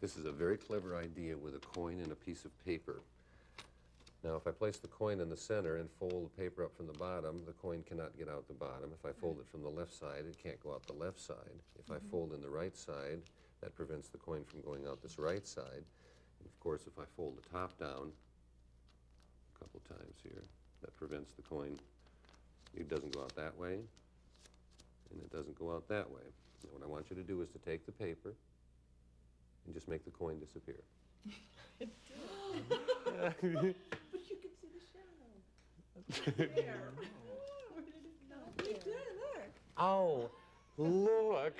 This is a very clever idea with a coin and a piece of paper. Now, if I place the coin in the center and fold the paper up from the bottom, the coin cannot get out the bottom. If I fold it from the left side, it can't go out the left side. If I mm-hmm. fold in the right side, that prevents the coin from going out this right side. And of course, if I fold the top down a couple times here, that prevents the coin. It doesn't go out that way, and it doesn't go out that way. Now, what I want you to do is to take the paper and just make the coin disappear. But you can see the shadow. There. Where did it go? You did, look. Oh, look!